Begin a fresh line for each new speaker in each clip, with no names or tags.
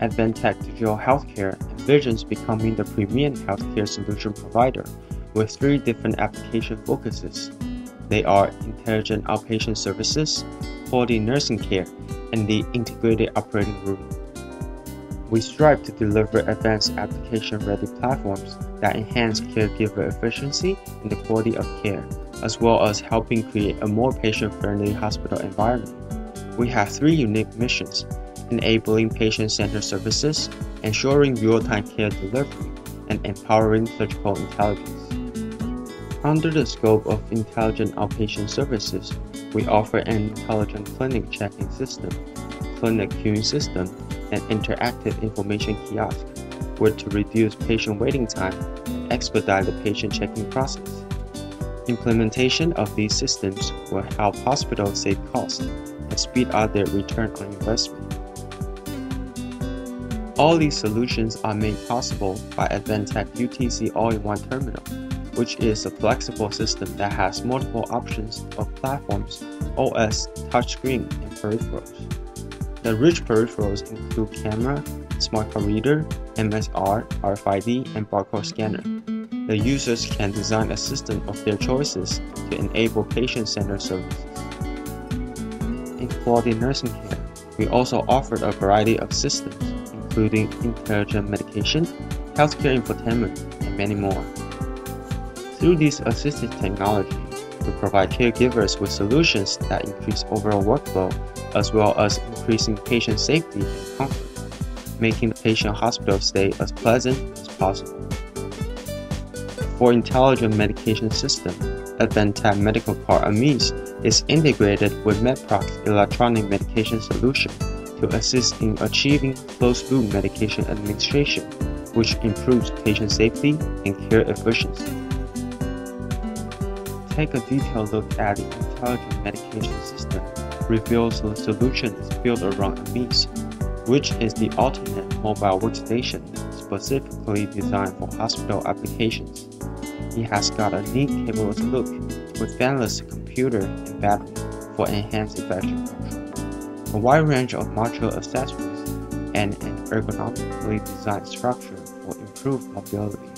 Advantech Digital Healthcare envisions becoming the premier healthcare solution provider with three different application focuses. They are intelligent outpatient services, quality nursing care, and the integrated operating room. We strive to deliver advanced application ready platforms that enhance caregiver efficiency and the quality of care, as well as helping create a more patient friendly hospital environment. We have three unique missions enabling patient centered services, ensuring real time care delivery, and empowering surgical intelligence. Under the scope of intelligent outpatient services, we offer an intelligent clinic checking system, clinic queuing system, and interactive information kiosk, were to reduce patient waiting time and expedite the patient checking process. Implementation of these systems will help hospitals save costs and speed up their return on investment. All these solutions are made possible by Advantech UTC All-in-One Terminal, which is a flexible system that has multiple options of platforms, OS, touchscreen, and peripherals. The rich peripherals include camera, smart card reader, MSR, RFID, and barcode scanner. The users can design a system of their choices to enable patient-centered services. In quality nursing care, we also offered a variety of systems, including intelligent medication, healthcare infotainment, and many more. Through this assistive technology, we provide caregivers with solutions that increase overall workflow as well as increasing patient safety and comfort, making the patient hospital stay as pleasant as possible. For intelligent medication system, Advantech Medical Cart AMIS is integrated with MedProc's electronic medication solution to assist in achieving closed-loop medication administration, which improves patient safety and care efficiency take a detailed look at the intelligent medication system reveals the solution is built around AMIS, which is the ultimate mobile workstation specifically designed for hospital applications. It has got a neat cableless look with fanless computer and battery for enhanced infection control, a wide range of modular accessories, and an ergonomically designed structure for improved mobility.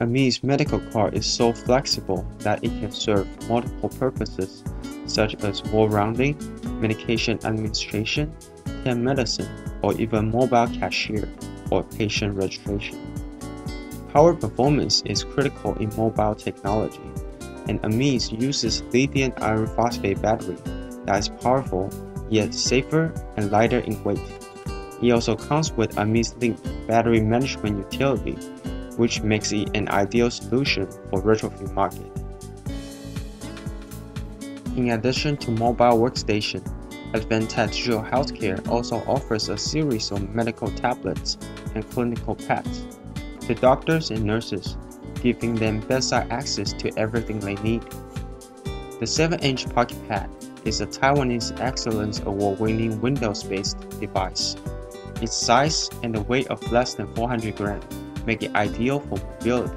AMIS medical cart is so flexible that it can serve multiple purposes such as wall rounding, medication administration, telemedicine, or even mobile cashier or patient registration. Power performance is critical in mobile technology, and AMIS uses lithium iron phosphate battery that is powerful yet safer and lighter in weight. It also comes with a Link battery management utility which makes it an ideal solution for retrofit market. In addition to mobile workstation, Advantech Digital Healthcare also offers a series of medical tablets and clinical pads to doctors and nurses, giving them bedside access to everything they need. The 7-inch Pocket Pad is a Taiwanese Excellence Award-winning Windows-based device. Its size and the weight of less than 400 grams make it ideal for mobility.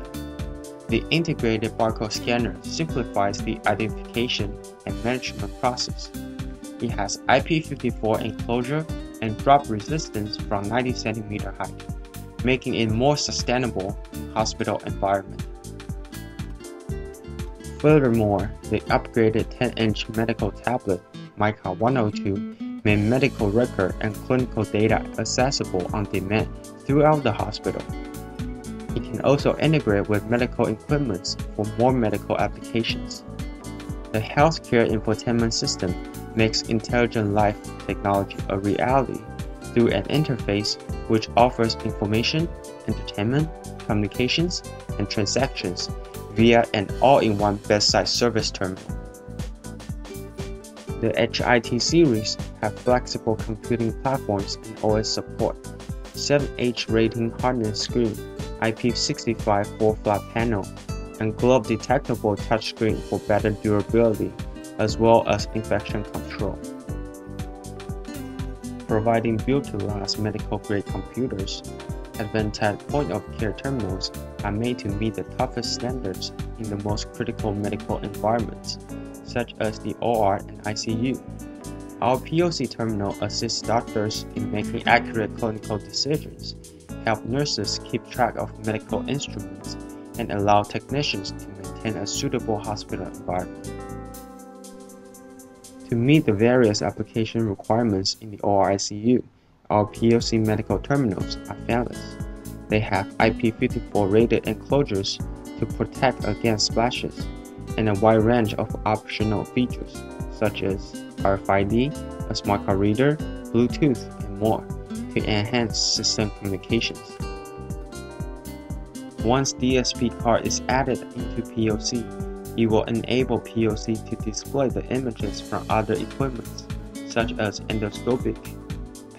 The integrated barcode scanner simplifies the identification and management process. It has IP54 enclosure and drop resistance from 90 cm height, making it more sustainable in hospital environment. Furthermore, the upgraded 10-inch medical tablet Mica 102 made medical record and clinical data accessible on demand throughout the hospital. It can also integrate with medical equipment for more medical applications. The healthcare infotainment system makes intelligent life technology a reality through an interface which offers information, entertainment, communications, and transactions via an all-in-one bedside service terminal. The HIT series have flexible computing platforms and OS support, 7H rating hardness screen IP65 full flat panel, and glove detectable touchscreen for better durability, as well as infection control. Providing built-to-last medical-grade computers, Advantech point-of-care terminals are made to meet the toughest standards in the most critical medical environments, such as the OR and ICU. Our POC terminal assists doctors in making accurate clinical decisions, help nurses keep track of medical instruments, and allow technicians to maintain a suitable hospital environment. To meet the various application requirements in the ORICU, our POC medical terminals are fanless. They have IP54 rated enclosures to protect against splashes, and a wide range of optional features such as RFID, a smart card reader, Bluetooth, and more to enhance system communications. Once DSP card is added into POC, it will enable POC to display the images from other equipment such as endoscopic,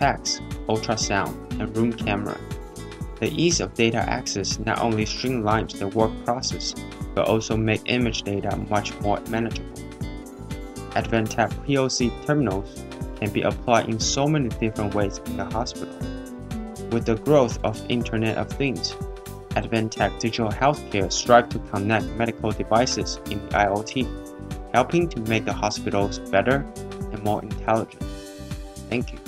PACS, ultrasound, and room camera. The ease of data access not only streamlines the work process, but also make image data much more manageable. Advantech POC terminals can be applied in so many different ways in the hospital. With the growth of Internet of Things, Advantech Digital Healthcare strive to connect medical devices in the IoT, helping to make the hospitals better and more intelligent. Thank you.